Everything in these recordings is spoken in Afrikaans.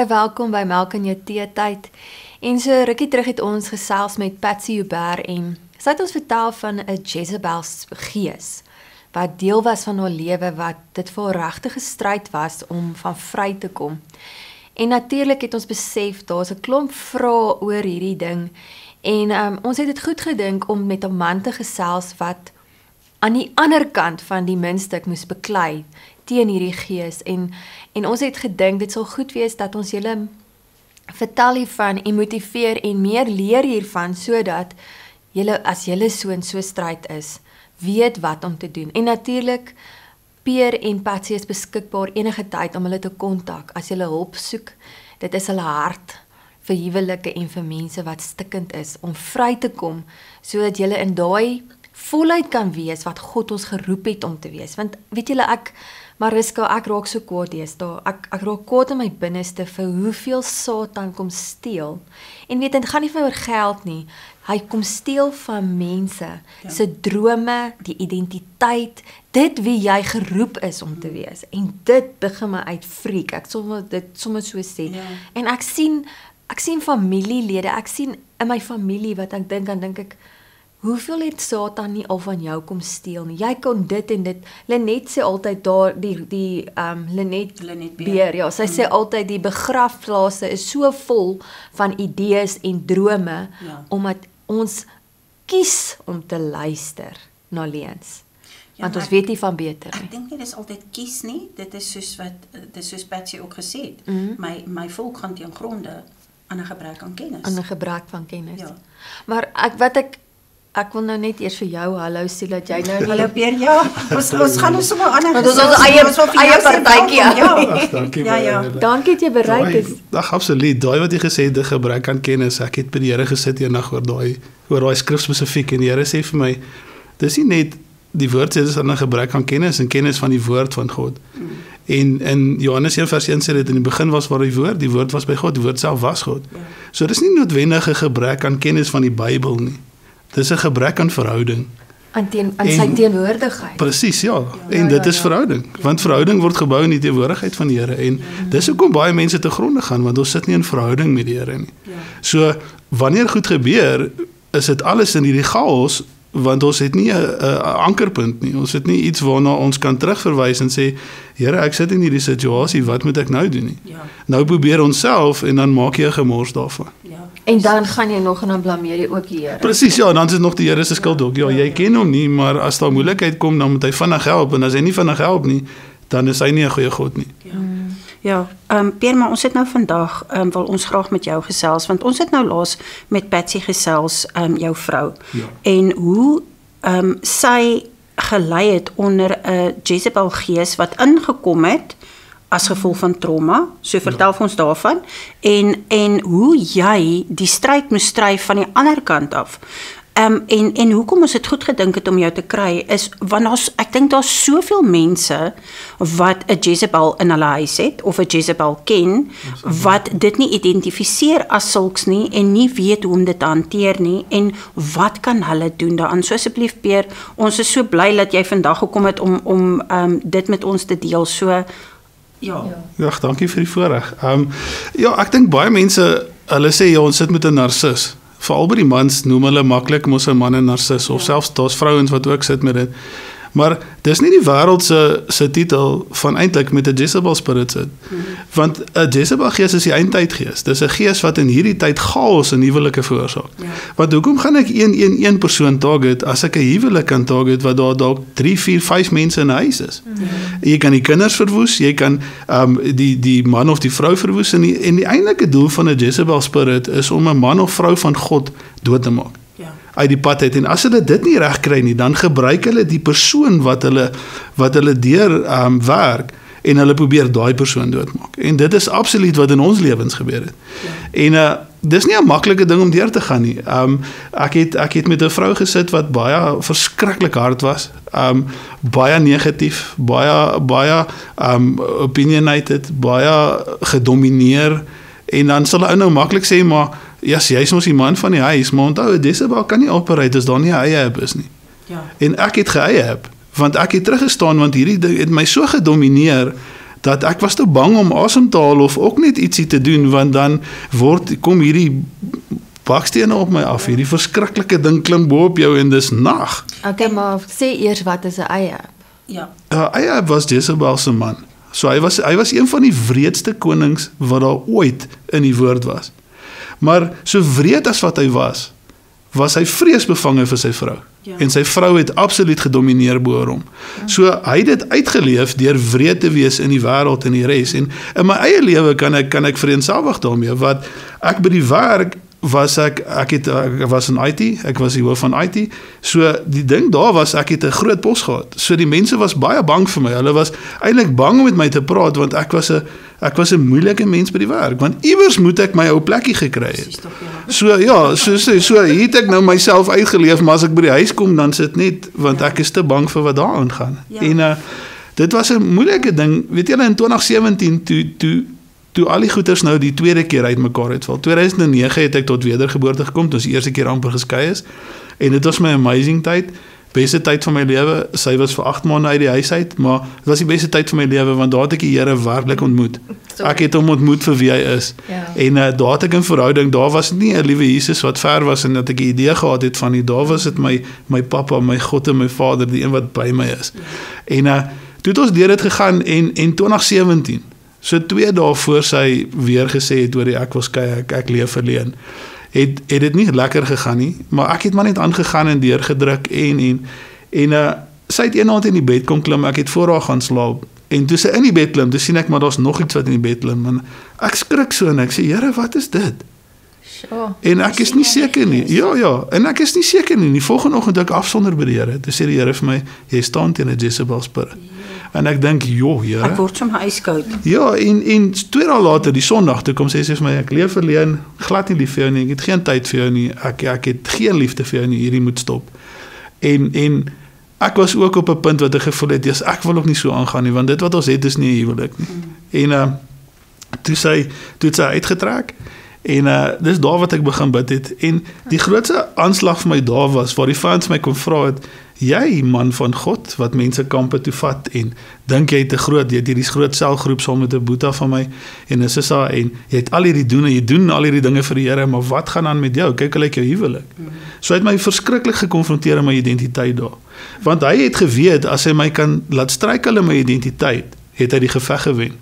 Baie welkom by Melk en jou tee tyd. En so rukkie terug het ons gesels met Patsy Huber en sy het ons vertel van 'n Jezebel gees wat deel was van haar lewe wat dit vir haar regte gestryd was om van vry te kom. En natuurlik het ons besef daar's 'n klomp vrae oor hierdie ding en um, ons het dit goed gedink om met 'n man te gesels wat aan die ander kant van die muntstuk moes beklei teen hierdie gees en en ons het gedink dit sal goed wees dat ons julle vertel hiervan en motiveer en meer leer hiervan sodat julle as julle so in so stryd is, weet wat om te doen. En natuurlik Peer en Patsy is beskikbaar enige tyd om hulle te kontak as jy hulp soek. Dit is hulle hart vir huwelike en vir mense wat stikkend is om vry te kom sodat jy in daai volheid kan wees wat God ons geroep het om te wees. Want weet julle ek Maar Riska, ek raak so kwaad deesdae. Ek ek raak kwaad in my binneste vir hoeveel Satan kom steel. En weet, dit gaan nie vir oor geld nie. Hy kom steel van mense ja. se drome, die identiteit, dit wie jy geroep is om te wees. En dit begin my uitfriek. Ek sommer dit sommer so sê. Ja. En ek sien ek sien familielede, ek sien in my familie wat ek dink aan dink ek Hoeveel het Satan nie al van jou kom steel nie? Jy kon dit en dit. Lenet sê altyd daar die die ehm um, Lenet Lenet Beer. Ja, sy mm. sê altyd die begrafplaase is so vol van idees en drome ja. omdat ons kies om te luister na leuns. Ja, Want ons ek, weet nie van beter nie. Ek dink nie dis altyd kies nie. Dit is soos wat dit is soos Patsy ook gesê het. Mm -hmm. My my volk gaan teen gronde aan 'n gebrek aan kennis. Aan 'n gebrek van kennis. Ja. Maar ek wat ek Ek wil nou net eers vir jou hallo sê dat jy nou Hallo Peer, ja. Ons ons gaan nou sommer ander. Want ons ons eie eie partytjie. Ja. Dankie. Ja ja. Dankie dat jy bereik is. Dag absoluut. Daai wat jy gesê het, die gebrek aan kennis. Ek het by die Here gesit eendag oor daai oor daai skrif spesifiek en die Here sê vir my dis nie net die woord sê dis 'n gebrek aan kennis en kennis van die woord van God. Hmm. En in Johannes 1 vers 1 sê dit in die begin was waar die woord, die woord was by God, die woord self was God. Ja. So dis nie noodwendig 'n gebrek aan kennis van die Bybel nie. Dis 'n gebrek aan verhouding aan teen aan en, sy teenwoordigheid. Presies, ja. ja. En dit ja, is ja. verhouding, ja. want verhouding word gebou in die teenwoordigheid van die Here en ja. dis hoekom baie mense te gronde gaan want ons sit nie in verhouding met die Here nie. Ja. So wanneer goed gebeur, is dit alles in hierdie chaos want ons het nie 'n ankerpunt nie. Ons het nie iets waarna ons kan terugverwys en sê, Here, ek sit in hierdie situasie, wat moet ek nou doen nie? Ja. Nou probeer ons self en dan maak jy 'n gemors daarvan. Ja. En dan gaan jy nog en dan blameer jy ook die Here. Presies, ja, dan is dit nog die Here se skuld ook. Ja, jy ken hom nie, maar as daar moeilikheid kom, dan moet hy vinnig help en as hy nie vinnig help nie, dan is hy nie 'n goeie God nie. Ja. Ja, ehm um, Pierre, maar ons het nou vandag ehm um, wil ons graag met jou gesels want ons het nou laas met Patsy gesels, ehm um, jou vrou. Ja. En hoe ehm um, sy gelei het onder 'n Jezebel gees wat ingekom het as gevolg van trauma. So vertel ja. ons daarvan en en hoe jy die stryd moes stry van die ander kant af. Ehm um, en en hoekom ons dit goed gedink het om jou te kry is want daar's ek dink daar's soveel mense wat 'n Jezebel in hulle huis het of 'n Jezebel ken wat dit nie identifiseer as sulks nie en nie weet hoe om dit te hanteer nie en wat kan hulle doen daaraan? So asseblief Peer ons is so bly dat jy vandag gekom het om om ehm um, dit met ons te deel. So ja. Ja, dankie vir die voorreg. Ehm um, ja ek dink baie mense hulle sê ja ons sit met 'n narcis veral by die mans noem hulle maklik mos 'n man 'n narcis of ja. selfs daar's vrouens wat ook sit met dit. Maar dis nie die wêreld se se titel van eintlik met 'n Jezebel spirit sit. -hmm. Want 'n Jezebel gees is die eindtyd gees. Dis 'n gees wat in hierdie tyd chaos in huwelike veroorsaak. Ja. Want hoekom gaan ek een een een persoon target as ek 'n huwelik kan target wat daar dalk 3, 4, 5 mense in 'n huis is? Mm -hmm. Jy kan die kinders verwoes, jy kan um die die man of die vrou verwoes en die, en die eintlike doel van 'n Jezebel spirit is om 'n man of vrou van God dood te maak uit die pad uit en as hulle dit nie reg kry nie dan gebruik hulle die persoon wat hulle wat hulle deur ehm um, werk en hulle probeer daai persoon doodmaak en dit is absoluut wat in ons lewens gebeur het ja. en uh dis nie 'n maklike ding om deur te gaan nie. Um ek het ek het met 'n vrou gesit wat baie verskriklik hard was. Um baie negatief, baie baie um opinionated, baie gedomeineer en dan sal hy nou maklik sê maar yes, jy's mos die man van die huis, maar onthou, Decibel kan nie operate as daar nie 'n eie app is nie. Ja. En ek het geëie app, want ek het teruggestaan want hierdie ding het my so gedomeineer dat ek was te bang om asem te haal of ook net ietsie te doen want dan word kom hierdie bakstene op my af. Hierdie verskriklike ding klim bo op jou en dis nag. Okay, maar sê eers wat is 'n eie? Ja. Uh, Ahab was Jezebel se man. So hy was hy was een van die wreedste konings wat daar ooit in die woord was. Maar so wreed as wat hy was, was hy vreesbevange vir sy vrou. Ja. En sy vrou het absoluut gedomeineer bo hom. Ja. So hy het dit uitgeleef deur wreed te wees in die wêreld en die res en in my eie lewe kan ek kan ek vereenselwig daarmee wat ek by die werk was ek ek het ek was in IT, ek was die hoof van IT. So die ding daar was ek het 'n groot pos gehad. So die mense was baie bang vir my. Hulle was eintlik bang om met my te praat want ek was 'n ek was 'n moeilike mens by die werk want iewers moet ek my ou plekkie gekry het. So ja, so so, so hier het ek nou myself uitgeleef, maar as ek by die huis kom dan sit net want ek is te bang vir wat daar aangaan. Ja. En uh dit was 'n moeilike ding. Weet julle in 2017 toe toe toe al die goeters nou die tweede keer uitmekaar uitval. 2009 het ek tot wedergeboorte gekom, toe ons die eerste keer amper geskei is. En dit was my amazing tyd. Beste tyd van my lewe. Sy was vir 8 maande uit die huis uit, maar dit was die beste tyd van my lewe want daar het ek die Here werklik ontmoet. Ek het hom ontmoet vir wie hy is. Ja. En uh, daar het ek 'n verhouding. Daar was nie 'n liewe Jesus wat ver was en dat ek 'n idee gehad het van nie. Daar was dit my my pappa, my God en my Vader, die een wat by my is. Ja. En uh toe het ons deur dit gegaan en en 2017 So 2 dae voor sy weer gesê het oor die ek wil skei ek, ek leef verleen. Het het dit nie lekker gegaan nie, maar ek het maar net aangegaan en deurgedruk en en en uh sy het eendag in die bed kom klim, ek het voor haar gaan slaap en toe sy in die bed klim, toe sien ek maar daar's nog iets wat in die bed klim en ek skrik so en ek sê Here, wat is dit? Sjoe. En ek is nie seker nie. Ja, ja, en ek is nie seker nie. Die volgende oggend ek afsonder by die Here. Toe sê die Here vir my, jy staan teen 'n Jezebel spirit. En ek dink, "Joh, Here." Ek word sommer yskoud. Ja, en en twee dae later, die Sondag, toe kom sê sy vir my, "Ek leef verleen, glad nie lief vir jou nie. Ek het geen tyd vir jou nie. Ek ek het geen liefde vir jou nie. Hierdie moet stop." En en ek was ook op 'n punt wat ek gevoel het, "Jesus, ek wil ook nie so aangaan nie, want dit wat ons het is nie huwelik nie." Mm. En uh toe sy toe sy uitgetrek En uh dis daar wat ek begin bid het en die grootste aanslag vir my daar was waar die fans my kom vra het jy man van God wat mense kampe toe vat en dink jy het 'n groot jy het hierdie groot selgroep saam met 'n boeta van my en is dit en jy het al hierdie doen en jy doen al hierdie dinge vir die Here maar wat gaan aan met jou? Kyk hoe lyk jou huwelik? So hy het my verskriklik gekonfronteer met my identiteit daar. Want hy het geweet as hy my kan laat struikel in my identiteit het hy die geveg gewen.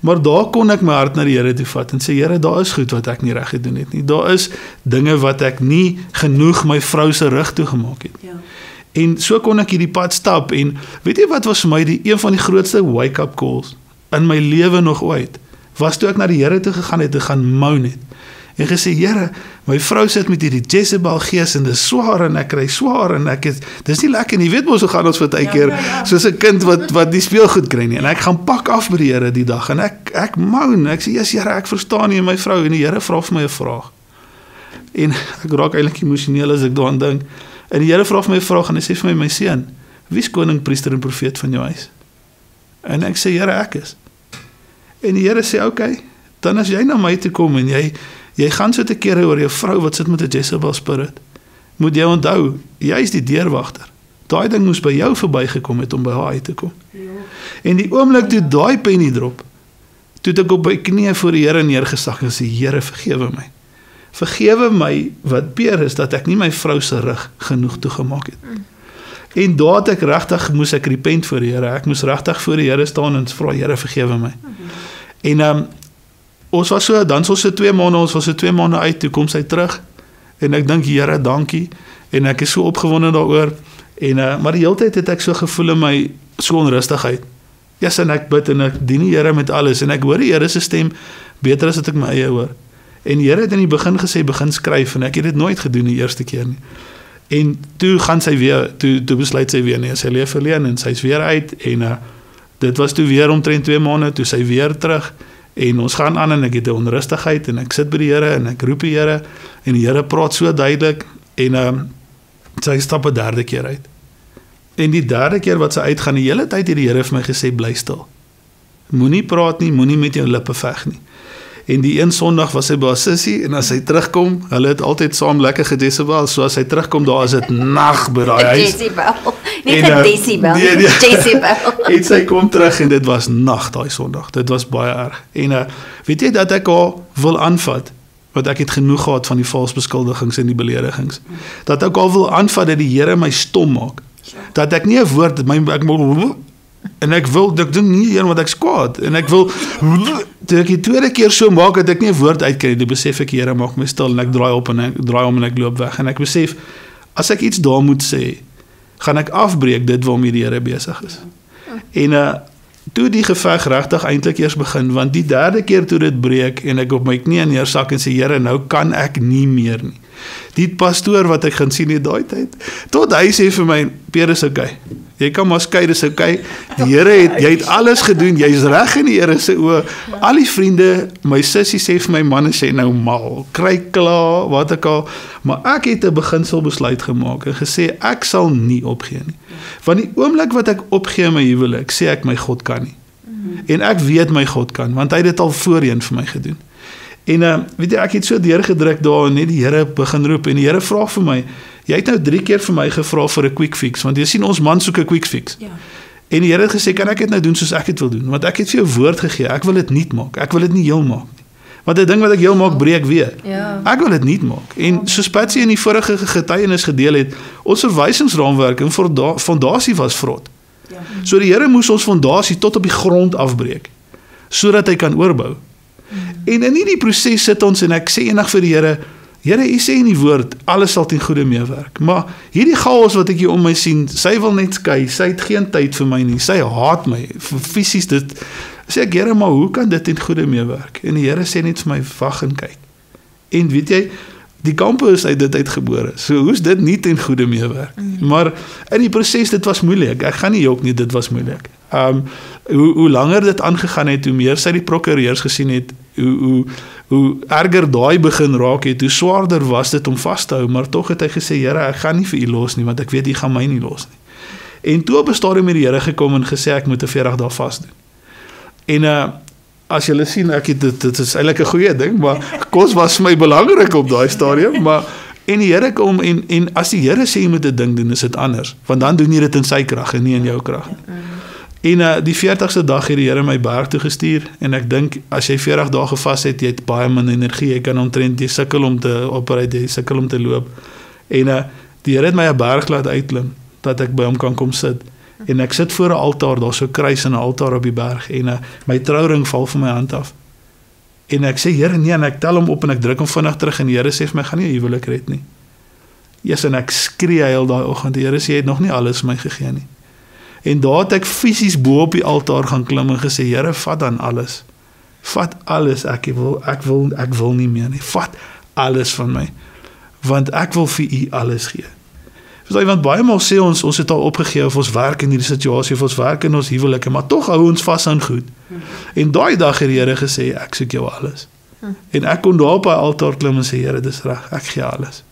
Maar daar kon ek my hart na die Here toe vat en sê Here daar is goed wat ek nie reg gedoen het nie. Daar is dinge wat ek nie genoeg my vrou se rug toe gemaak het. Ja En so kon ek hierdie pad stap en weet jy wat was vir my die een van die grootste wake-up calls in my lewe nog ooit? Was toe ek na die Here toe gegaan het te gaan mou net. En gesê Here, my vrou sit met hierdie Jezebel gees en dit is swaar en ek kry swaar en ek is dis nie lekker nie. Weet mos hoe gaan ons vir 'n ja, keer ja, ja. soos 'n kind wat wat die speelgoed kry nie. En ek gaan pak af by die Here die dag en ek ek moan. Ek sê Jesus Here, ek verstaan nie my vrou en die Here vra vir my 'n vraag. En ek raak eintlik emosioneel as ek daaraan dink. En die Here vra vir my 'n vraag en hy sê vir my my seun, wie's koning, priester en profeet van jou huis? En ek sê Here, ek is. En die Here sê, "Oké, okay, dan as jy na my toe kom en jy jy gaan so te kere oor jou vrou wat sit met 'n Jezebel spirit, moet jy onthou, jy is die deurwagter. Daai ding moes by jou verbygekom het om by haar uit te kom." Ja. En die oomblik toe daai penny drop, toe ek op my knieë voor die Here neergesak en sê, "Here, vergewe my." Vergewe my wat beer is dat ek nie my vrou se rug genoeg toegemaak het. Mm. En het ek regtig moes ek repent voor die Here. Ek moes regtig voor die Here staan en vra Here vergewe my. Mm. En ehm um, ons was so dan so 2 maande ons was so 2 maande uit toe kom sy terug. En ek dink Here, dankie. En ek is so opgewonde daaroor. En uh, maar die hele tyd het ek so gevoel in my so onrustigheid. Ja, yes, en ek bid en ek dien die Here met alles en ek hoor die Here se stem beter as wat ek my eie hoor. En die Here het in die begin gesê begin skryf en ek het dit nooit gedoen die eerste keer nie. En toe gaan sy weer toe toe besluit sy weer nee, sy leef verleen en sy's weer uit en uh, dit was toe weer omtrent 2 maande toe sy weer terug en ons gaan aan en ek het 'n onrustigheid en ek sit by die Here en ek roep die Here en die Here praat so duidelik en uh, sy stap 'n derde keer uit. En die derde keer wat sy uitgaan, die hele tyd het die Here vir my gesê bly stil. Moenie praat nie, moenie met jou lippe veg nie. En die een Sondag was hy by haar sussie en as hy terugkom, hulle het altyd saam lekker gedesibel, so as hy terugkom daar is dit nag by daai huis. Decibel. Nie gedesibel, nee, nee. decibel. En sy kom terug en dit was nag daai Sondag. Dit was baie erg. En uh, weet jy dat ek haar wil aanvat? Want ek het genoeg gehad van die vals beskuldigings en die beledigings. Dat ek al wil aanvat dat die Here my stom maak. Dat ek nie 'n woord my ek en ek wil ek dink nie een wat ek skwaad en ek wil toe ek die tweede keer so maak dat ek nie 'n woord uitkry nie, besef ek Here maak my stil en ek draai op en ek draai om en ek loop weg en ek besef as ek iets daar moet sê, gaan ek afbreek dit waarmee die Here besig is. En uh toe die geveg regtig eintlik eers begin want die derde keer toe dit breek en ek op my knieë neersak en sê Here nou kan ek nie meer nie. Die pastoor wat ek gaan sien in daai tyd tot hy sê vir my Peter is okay. Jy kan maar skei, dis okay. Die Here het jy het alles gedoen. Jy's reg in die Here se oë. Al die vriende, my sussie sê vir my manne sê nou mal, kry klaar, wat ek al, maar ek het 'n beginsel besluit gemaak en gesê ek sal nie opgee nie. Want die oomblik wat ek opgee my huwelik, sê ek my God kan nie. En ek weet my God kan, want hy het dit al voorheen vir my gedoen. En uh, weet jy, ek het so deurgedruk daar en net die Here begin roep en die Here vra vir my, jy het nou 3 keer vir my gevra vir 'n quick fix, want jy sien ons man soek 'n quick fix. Ja. En die Here het gesê, kan ek dit nou doen soos ek dit wil doen? Want ek het vir jou woord gegee, ek wil dit nie maak. Ek wil dit nie heel maak nie. Want 'n ding wat ek heel maak, breek weer. Ja. Ek wil dit nie maak. En soos Patsy in die vorige getuienis gedeel het, ons verwysingsraamwerk en fonda- fondasie was vrot. Ja. So die Here moes ons fondasie tot op die grond afbreek sodat hy kan oorbou. En in hierdie proses sit ons en ek sê eendag vir die Here, Here, U sê in die woord alles sal ten goeie meewerk. Maar hierdie chaos wat ek hier om my sien, sy wil net skei. Sy het geen tyd vir my nie. Sy haat my fisies dit. Sê ek, Here, maar hoe kan dit ten goeie meewerk? En die Here sê net vir my, wag en kyk. En weet jy, die kampe is uit dit uitgebore. So hoe's dit nie ten goeie meewerk? Maar in die proses dit was moeilik. Ek gaan nie jok nie, dit was moeilik. Um hoe hoe langer dit aangegaan het, hoe meer sy die prokureurs gesien het, hoe hoe hoe erger daai begin raak het, hoe swaarder was dit om vas te hou, maar tog het hy gesê, Here, ek gaan nie vir u los nie, want ek weet u gaan my nie los nie. En toe op 'n stadium met die Here gekom en gesê ek moet 'n 40 dae vas doen. En uh as julle sien, ek het dit dit is eintlik 'n goeie ding, maar kos was vir my belangrik op daai stadium, maar en die Here kom en en as die Here sê jy moet 'n ding doen, is dit anders, want dan doen jy dit in sy krag en nie in jou krag nie. En uh die 40ste dag het die Here my berg toe gestuur en ek dink as jy 40 dae gevas het, jy het baie min energie, jy kan omtrent jy sukkel om te operate, jy sukkel om te loop. En uh die Here het my 'n berg laat uitklim dat ek by hom kan kom sit. En ek sit voor 'n altaar, daar's so 'n kruis en 'n altaar op die berg en uh my trouring val van my hand af. En ek sê Here nee en ek tel hom op en ek druk hom vinnig terug en die Here sê vir my gaan nie huwelik red nie. Jesus en ek skree heel daai oggend, die Here sê jy het nog nie alles vir my gegee nie. En daar het ek fisies bo op die altaar gaan klim en gesê Here, vat dan alles. Vat alles. Ek wil ek wil ek wil nie meer nie. Vat alles van my. Want ek wil vir u alles gee. Verstaan jy want baie maal sê ons ons het al opgegee of ons werk in hierdie situasie of ons werk in ons huwelike, maar tog hou ons vas aan goed. En daai dag het die Here gesê ek soek jou alles. En ek kon daar op die altaar klim en sê Here, dis reg, ek gee alles.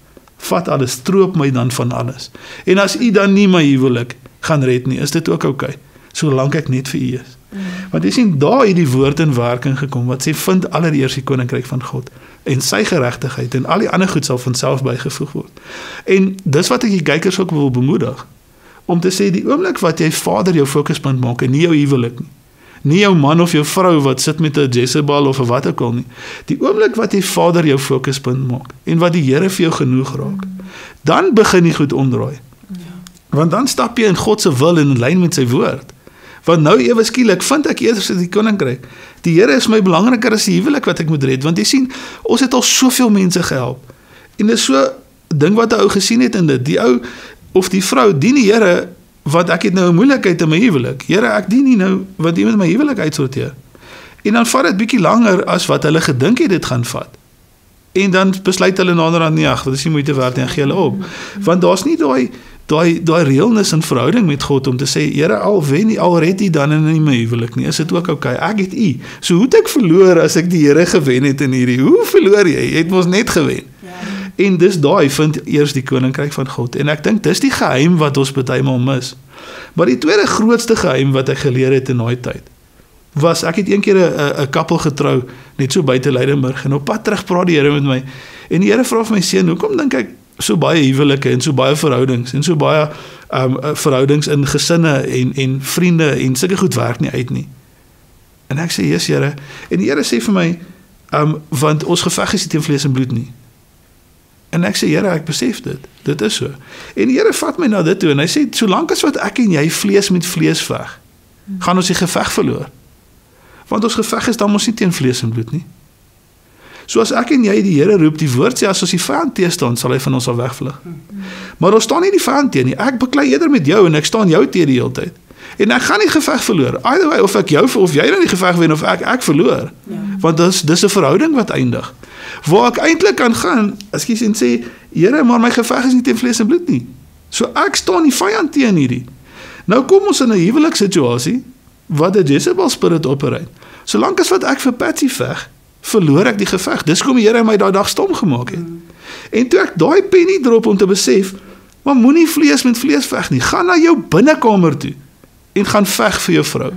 Vat alles, stroop my dan van alles. En as u dan nie my huwelik gaan red nie, is dit ook oukei. Okay, solank ek net vir u is. Want jy sien daar het die woord in werking gekom wat sê vind allereers die koninkryk van God en sy geregtigheid en al die ander goed sal van self bygevoeg word. En dis wat ek die kykers ook wil bemoedig om te sê die oomblik wat jy Vader jou fokuspunt maak en nie jou huwelik nie. Nie jou man of jou vrou wat sit met 'n Jezebel of 'n wat ook al nie. Die oomblik wat jy Vader jou fokuspunt maak en wat die Here vir jou genoeg raak, dan begin jy goed omdraai. Want dan stap jy in God se wil en in lyn met sy woord. Want nou ewe skielik vind ek eers die koninkryk. Die Here is my belangriker as die huwelik wat ek moet red, want jy sien, ons het al soveel mense gehelp. En dis so ding wat 'n ou gesien het in dit. Die ou of die vrou dien die Here want ek het nou 'n moeilikheid in my huwelik. Here, ek dien nie nou wat jy met my huwelik uitsorteer. En dan vat dit bietjie langer as wat hulle gedink het dit gaan vat. En dan besluit hulle naderhand nee, ag, dit is nie moeite werd nie, gee hulle op. Want daar's nie daai daai daai reëlnis in verhouding met God om te sê Here al wen nie al red U dan in my huwelik nie is dit ook oukei okay. ek het U so hoe het ek verloor as ek die Here gewen het in hierdie hoe verloor jy jy het mos net gewen ja. en dis daai vind eers die koninkryk van God en ek dink dis die geheim wat ons baie maal mis maar die tweede grootste geheim wat ek geleer het in daai tyd was ek het een keer 'n 'n koppel getrou net so buite Leidenburg en op pad terug praat die Here met my. En die Here vra vir my seun, "Hoekom dink ek so baie huwelike en so baie verhoudings en so baie um verhoudings in gesinne en en vriende en sulke goed werk nie uit nie?" En ek sê, "Jesus Here." En die Here sê vir my, um want ons geveg is nie teen vlees en bloed nie. En ek sê Here, ek besef dit. Dit is so. En die Here vat my na dit toe en hy sê solank as wat ek en jy vlees met vlees veg, gaan ons die geveg verloor. Want ons geveg is dan mos nie teen vlees en bloed nie. So as ek en jy die Here roep, die woord sê as ons die vyand teestaan, sal hy van ons af wegvlug. Maar ons staan nie die vyand teen nie. Ek beklei eerder met jou en ek staan jou teen die hele tyd. En ek gaan nie geveg verloor. Either way of ek jou of jy dan die geveg wen of ek ek verloor. Ja. Want dis dis 'n verhouding wat eindig. Waar ek eintlik kan gaan, ekskuus en sê, Here, maar my geveg is nie teen vlees en bloed nie. So ek staan die vyand teen hierdie. Nou kom ons in 'n huwelikssituasie wat 'n Jezebel spirit opereer. Solank as wat ek vir Patsy veg, verloor ek die geveg. Dis kom die Here my daai dag stom gemaak het. En toe ek daai penny drop om te besef, maar moenie vlees met vlees veg nie. Gaan na jou binnekamer toe en gaan veg vir jou vrou.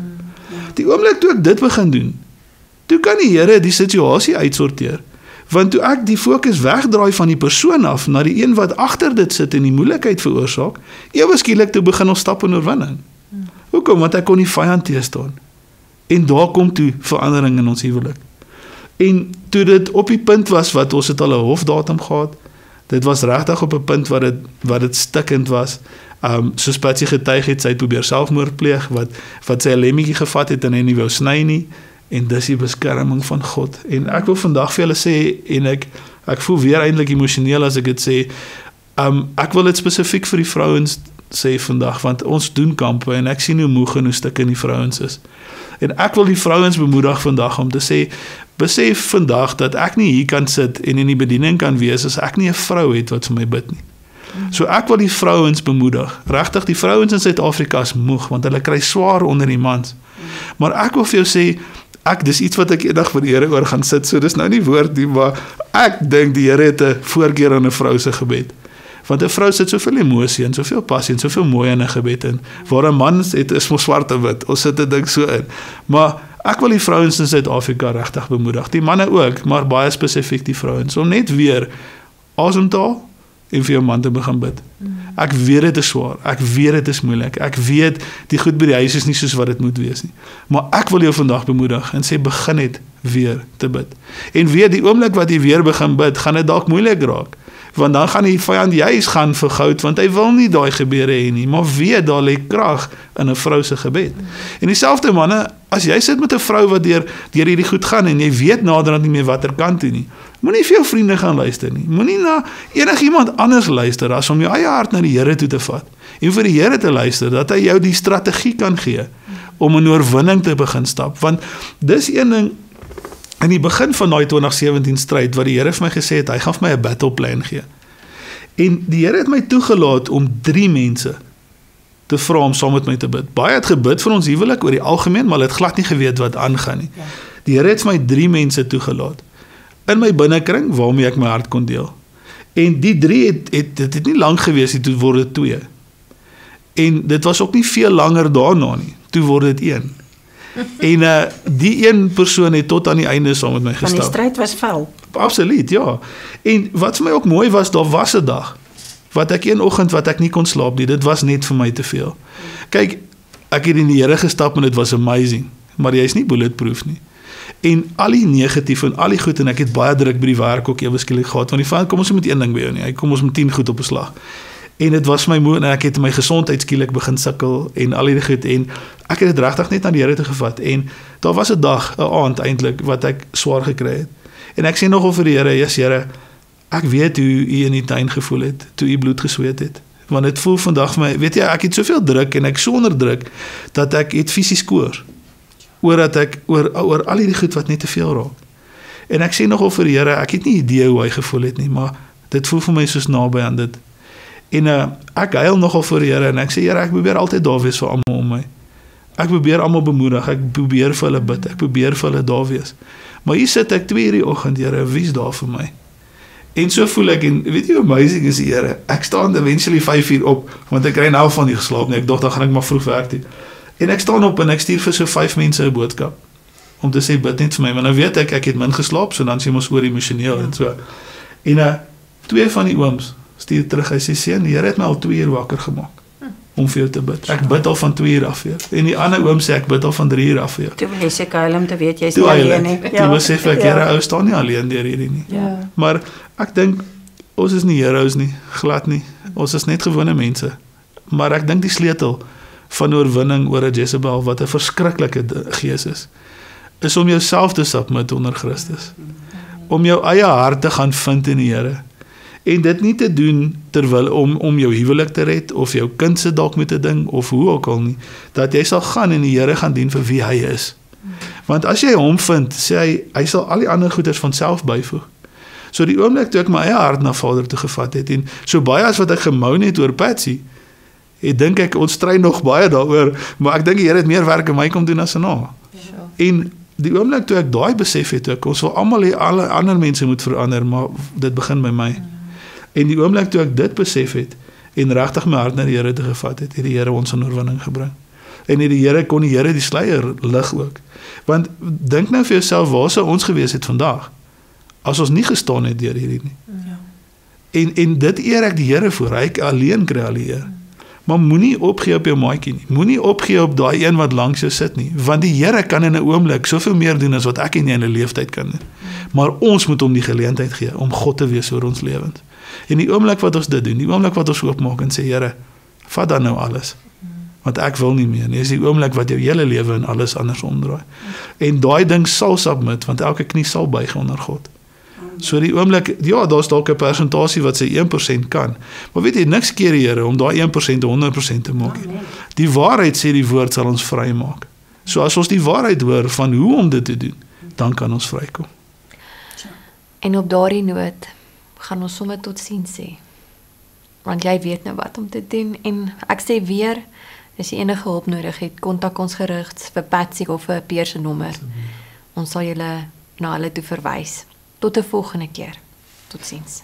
Die oomblik toe ek dit begin doen, toe kan die Here die situasie uitsorteer. Want toe ek die fokus wegdraai van die persoon af na die een wat agter dit sit en die moeilikheid veroorsaak, ewe skielik toe begin ons stap in oorwinning. Hoekom? Want ek kon die vyand teëstaan. En daar kom toe verandering in ons huwelik. En toe dit op die punt was wat ons het al 'n hofdatum gehad. Dit was regtig op 'n punt wat dit wat dit stikkend was. Um soos Patsy getuig het, sy het probeer selfmoord pleeg wat wat sy 'n lemmetjie gevat het en hy nie wou sny nie en dis die beskerming van God. En ek wil vandag vir julle sê en ek ek voel weer eintlik emosioneel as ek dit sê. Um ek wil dit spesifiek vir die vrouens sê vandag want ons doen kampe en ek sien hoe moeg en hoe stik in die vrouens is. En ek wil die vrouens bemoedig vandag om te sê besef vandag dat ek nie hier kan sit en in die bediening kan wees as ek nie 'n vrou het wat vir my bid nie. So ek wil die vrouens bemoedig. Regtig die vrouens in Suid-Afrika is moeg want hulle kry swaar onder die mans. Maar ek wil vir jou sê ek dis iets wat ek eendag vir die Here oor gaan sit. So dis nou nie woord nie, maar ek dink die Here het 'n voorkeur aan 'n vrou se gebed want 'n vrou sit soveel emosie en soveel passie en soveel mooi in 'n gebed in waar 'n man het is mos swart en wit. Ons sit dit ding so in. Maar ek wil die vrouens in Suid-Afrika regtig bemoedig. Die manne ook maar baie spesifiek die vrouens. Om net weer asem te haal en vir jou man te begin bid. Ek weet dit is swaar. Ek weet dit is moeilik. Ek weet die goed by die huis is nie soos wat dit moet wees nie. Maar ek wil jou vandag bemoedig en sê begin net weer te bid. En weet die oomblik wat jy weer begin bid gaan dit dalk moeilik raak want dan gaan die vyand juis gaan vir goud want hy wil nie daai gebeure hê nie maar weet daar lê krag in 'n vrou se gebed. En dieselfde manne as jy sit met 'n vrou wat deur deur hierdie goed gaan en jy weet naderhand nie meer watter kant toe nie moenie vir jou vriende gaan luister nie. Moenie na enigiemand anders luister as om jou eie hart na die Here toe te vat en vir die Here te luister dat hy jou die strategie kan gee om 'n oorwinning te begin stap. Want dis een ding in die begin van daai 2017 stryd wat die Here vir my gesê het, hy gaan vir my 'n battle plan gee. En die Here het my toegelaat om 3 mense te vra om saam met my te bid. Baie het gebid vir ons huwelik oor die algemeen, maar hulle het glad nie geweet wat aangaan nie. Ja. Die Here het vir my 3 mense toegelaat in my binnekring waarmee ek my hart kon deel. En die 3 het het dit het nie lank gewees nie toe word dit 2. En dit was ook nie veel langer daarna nie. Toe word dit 1 en uh die een persoon het tot aan die einde saam met my gestap. Want die stryd was vel. Absoluut, ja. En wat vir my ook mooi was, daar was 'n dag wat ek een oggend wat ek nie kon slaap nie. Dit was net vir my te veel. Kyk, ek het in die Here gestap en dit was amazing, maar jy is nie bulletproof nie. En al die negatief en al die goed en ek het baie druk by die werk ook ewe skielik gehad want die van kom ons moet een ding by jou nie. Hy kom ons met 10 goed op 'n slag en dit was my moed en ek het my gesondheid skielik begin sukkel en al hierdie goed en ek het dit regtig net aan die Here toe gevat. En daar was 'n dag 'n aand eintlik wat ek swaar gekry het. En ek sê nogal vir die Here Jesus Here ek weet hoe u in die tuin gevoel het toe u bloed gesweet het. Want dit voel vandag vir my weet jy ek het soveel druk en ek sonder druk dat ek het fisies koor oor dat ek oor oor al hierdie goed wat net te veel raak. En ek sê nogal vir die Here ek het nie idee hoe hy gevoel het nie maar dit voel vir my soos naby aan dit En uh, ek huil nogal voor die Here en ek sê Here, ek probeer altyd daar wees vir almal om my. Ek probeer almal bemoedig. Ek probeer vir hulle bid. Ek probeer vir hulle daar wees. Maar hier sit ek 2:00 die oggend, Here, wie's daar vir my? En so voel ek en weet jy amazing is die Here. Ek staan eventually 5:00 op want ek kry nou van die geslaap nie. Ek dink dan gaan ek maar vroeg werk toe. En ek staan op en ek stuur vir so 5 mense 'n boodskap om te sê bid net vir my want nou weet ek ek het min geslaap so dan sê ons oor emosioneel ja. en so. En uh twee van die ooms stuur terug hy sê seun die Here het my al 2 uur wakker gemaak om vir jou te bid. Ek bid al van 2 uur af vir. En die ander oom sê ek bid al van 3 uur af vir. Toe wil jy seker hulle om te weet jy's nie alleen nie. Ja. Jy sê vir ek Here ou staan nie alleen deur hierdie nie. Ja. Maar ek dink ons is nie heroes nie, glad nie. Ons is net gewone mense. Maar ek dink die sleutel van oorwinning oor 'n Jezebel wat 'n verskriklike gees is, is om jouself te submit onder Christus. Om jou eie hart te gaan vind in die Here en dit nie te doen terwyl om om jou huwelik te red of jou kind se dalk met 'n ding of hoe ook al nie dat jy sal gaan en die Here gaan dien vir wie hy is. Want as jy hom vind, sê hy hy sal al die ander goeders van self byvoeg. So die oomblik toe ek my eie hart na Vader toe gevat het en so baie as wat ek gemou het oor Patsy, ek dink ek ons stry nog baie daaroor, maar ek dink die Here het meer werk in my kom doen as in haar. Ja. En die oomblik toe ek daai besef het, ek ons wil almal hê alle ander mense moet verander, maar dit begin by my. Ja. En die oomblik toe ek dit besef het en regtig my hart na die Here te gevat het, het die Here ons in oorwinning gebring. En die Here kon die Here die sluier lig ook. Want dink nou vir jouself waar sou ons gewees het vandag as ons nie gestaan het deur hierdie nie. Ja. En en dit eer ek die Here voor. Hy alleen kry al die eer. Maar moenie opgee op jou maatjie nie. Moenie opgee op daai een wat langs jou sit nie, want die Here kan in 'n oomblik soveel meer doen as wat ek en jy in 'n leeftyd kan doen. Maar ons moet hom die geleentheid gee om God te wees oor ons lewens. En die oomblik wat ons dit doen, die oomblik wat ons oopmaak en sê Here, vat dan nou alles. Want ek wil nie meer nie. Dis die oomblik wat jou hele lewe en alles anders omdraai. En daai ding sal submit want elke knie sal buig onder God. So die oomblik, ja, daar's dalk 'n persentasie wat sê 1% kan. Maar weet jy, niks keer die Here om daai 1% 100% te maak nie. Die waarheid sê die woord sal ons vrymaak. So as ons die waarheid hoor van hoe om dit te doen, dan kan ons vrykom. En op daardie noot gaan ons sommer tot sien sê. Want jy weet nou wat om te doen en ek sê weer as jy enige hulp nodig het, kontak ons gerig vir Patsy of vir Peer se nommer. Ons sal julle na hulle toe verwys. Tot 'n volgende keer. Totsiens.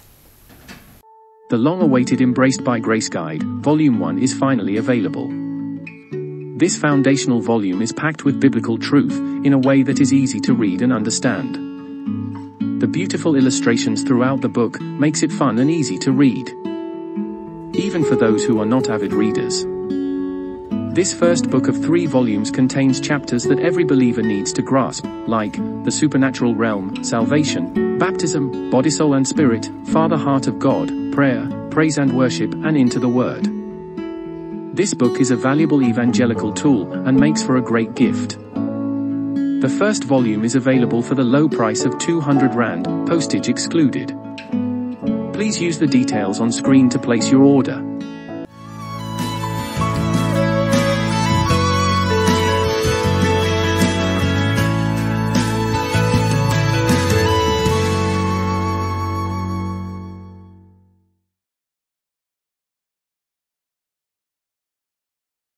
The long awaited Embraced by Grace Guide, Volume 1 is finally available. This foundational volume is packed with biblical truth in a way that is easy to read and understand. The beautiful illustrations throughout the book makes it fun and easy to read. Even for those who are not avid readers. This first book of three volumes contains chapters that every believer needs to grasp, like the supernatural realm, salvation, baptism, body, soul, and spirit, Father, heart of God, prayer, praise and worship, and into the Word. This book is a valuable evangelical tool and makes for a great gift. The first volume is available for the low price of 200 Rand, postage excluded. Please use the details on screen to place your order.